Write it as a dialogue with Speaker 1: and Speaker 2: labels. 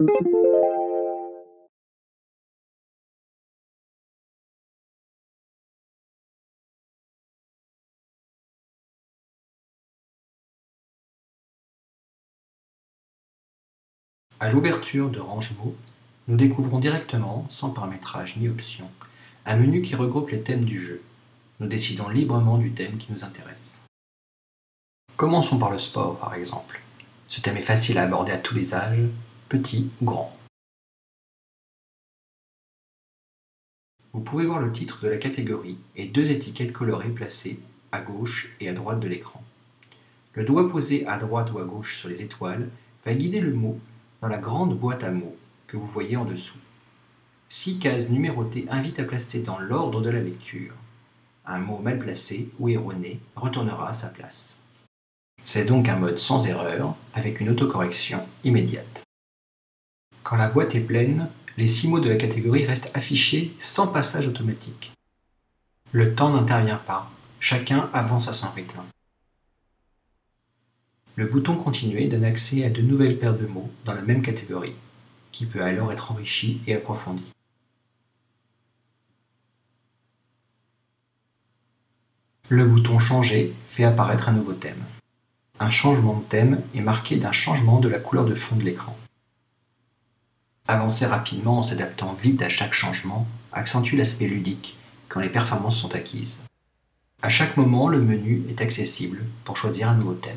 Speaker 1: À l'ouverture de Range-mots, nous découvrons directement, sans paramétrage ni option, un menu qui regroupe les thèmes du jeu. Nous décidons librement du thème qui nous intéresse. Commençons par le sport, par exemple. Ce thème est facile à aborder à tous les âges, petits ou grands. Vous pouvez voir le titre de la catégorie et deux étiquettes colorées placées à gauche et à droite de l'écran. Le doigt posé à droite ou à gauche sur les étoiles va guider le mot dans la grande boîte à mots que vous voyez en dessous. Six cases numérotées invitent à placer dans l'ordre de la lecture. Un mot mal placé ou erroné retournera à sa place. C'est donc un mode sans erreur, avec une autocorrection immédiate. Quand la boîte est pleine, les six mots de la catégorie restent affichés sans passage automatique. Le temps n'intervient pas, chacun avance à son rythme. Le bouton Continuer donne accès à de nouvelles paires de mots dans la même catégorie, qui peut alors être enrichie et approfondie. Le bouton Changer fait apparaître un nouveau thème. Un changement de thème est marqué d'un changement de la couleur de fond de l'écran. Avancer rapidement en s'adaptant vite à chaque changement accentue l'aspect ludique quand les performances sont acquises. À chaque moment, le menu est accessible pour choisir un nouveau thème.